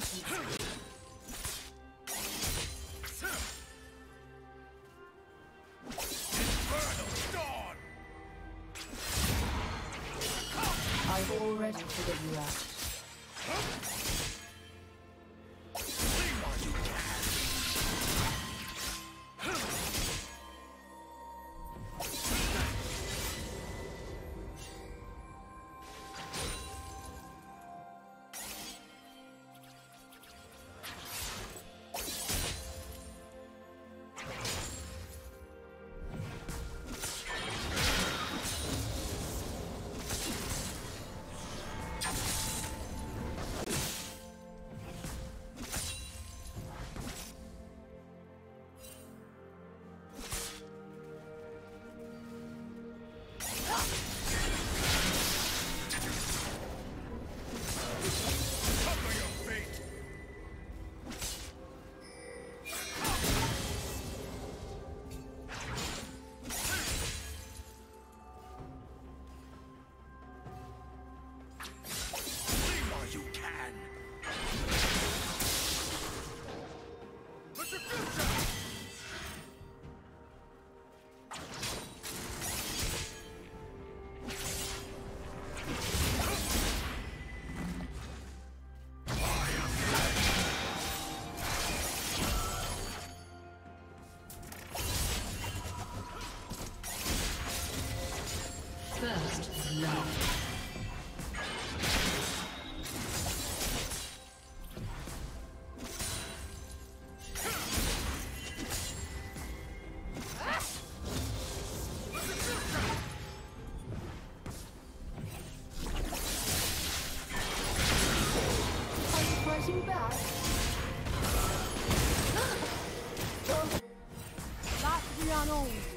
patience. I've already figured you out. First love. Adapt or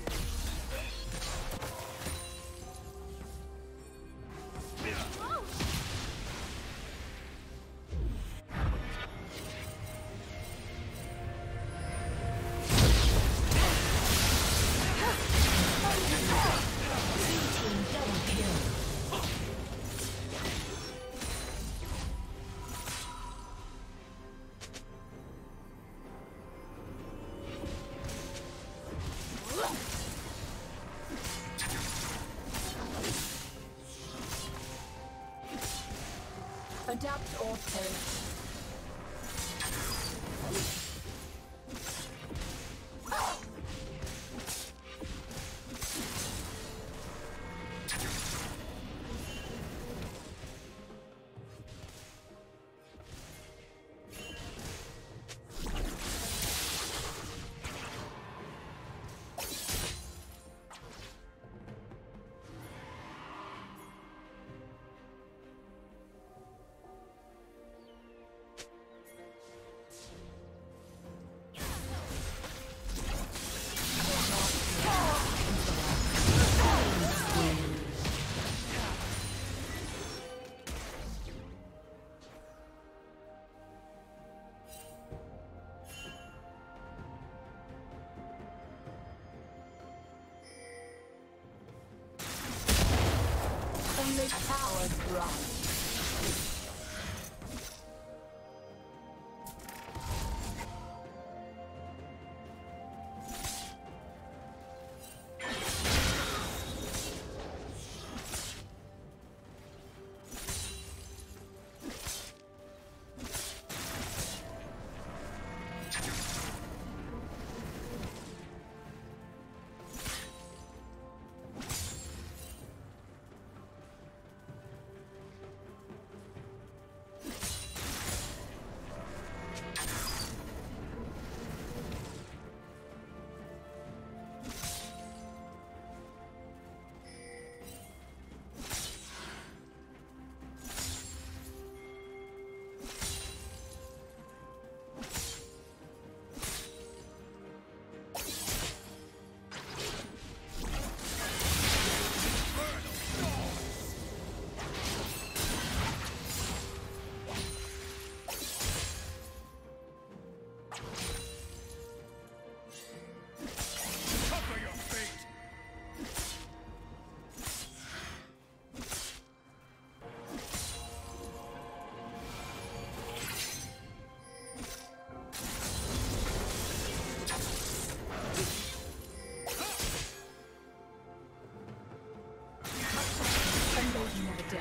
perish. Only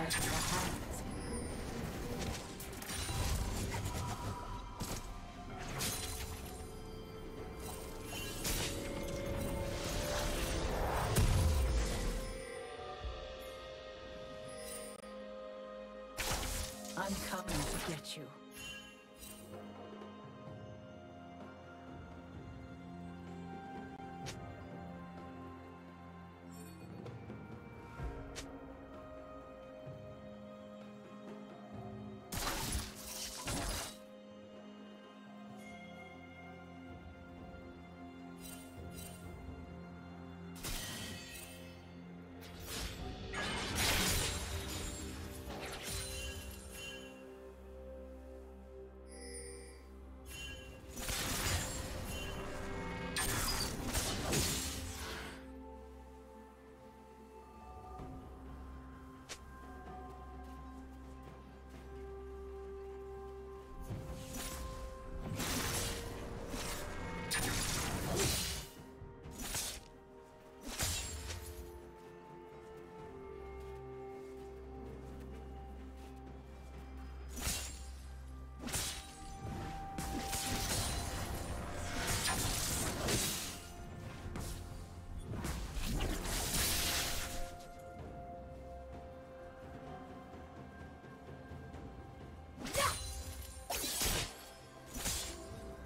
I'm coming to get you.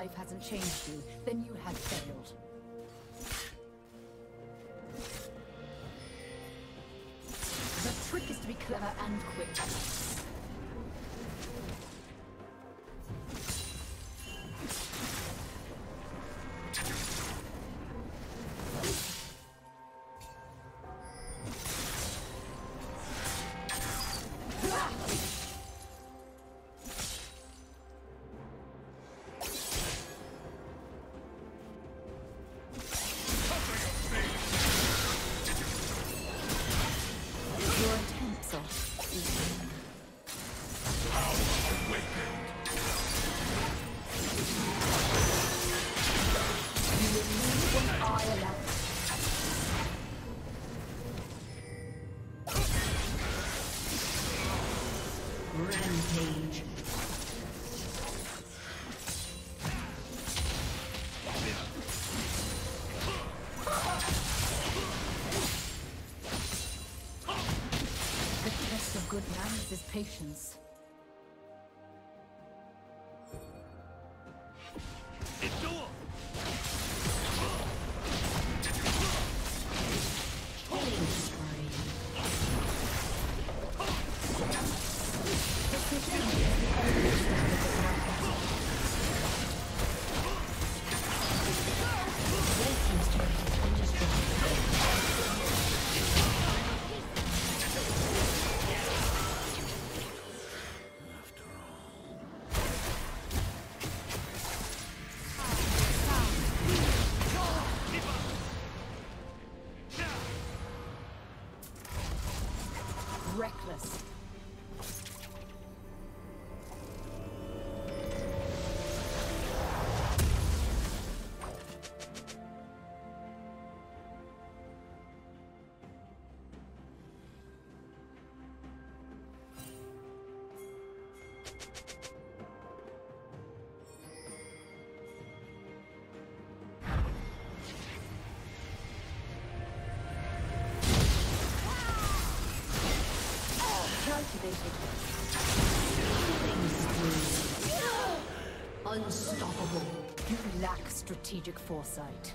life hasn't changed you, then you have failed. The trick is to be clever and quick. Patience. Reckless. Unstoppable. You lack strategic foresight.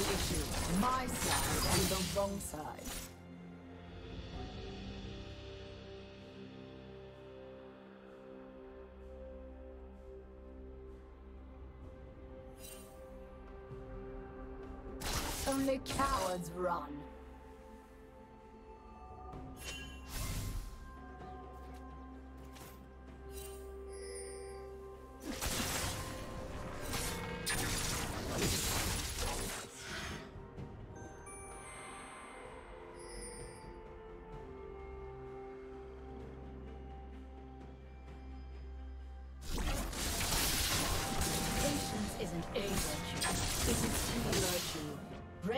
Every issue. My side and the wrong side. Only cowards run.